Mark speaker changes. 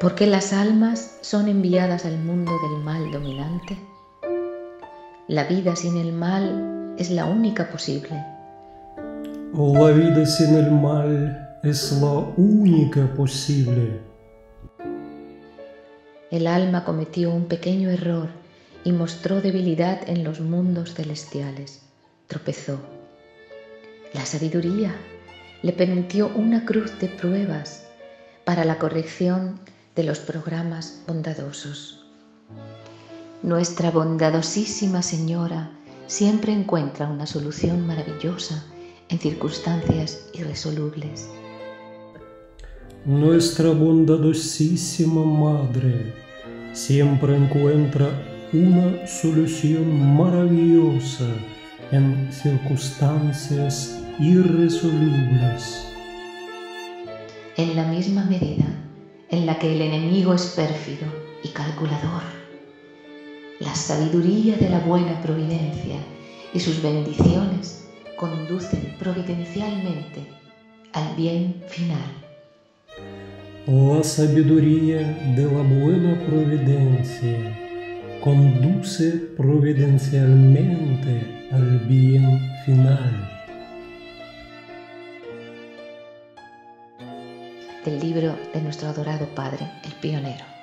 Speaker 1: ¿Por qué las almas son enviadas al mundo del mal dominante? La vida sin el mal es la única posible.
Speaker 2: La vida sin el mal es la única posible.
Speaker 1: El alma cometió un pequeño error y mostró debilidad en los mundos celestiales. Tropezó. La sabiduría le permitió una cruz de pruebas para la corrección de los programas bondadosos. Nuestra bondadosísima Señora siempre encuentra una solución maravillosa en circunstancias irresolubles.
Speaker 2: Nuestra bondadosísima Madre siempre encuentra una solución maravillosa en circunstancias irresolubles.
Speaker 1: En la misma medida en la que el enemigo es pérfido y calculador, la sabiduría de la buena providencia y sus bendiciones conducen providencialmente al bien final.
Speaker 2: La sabiduría de la buena providencia conduce providencialmente al bien final.
Speaker 1: Del libro de nuestro adorado Padre, el pionero.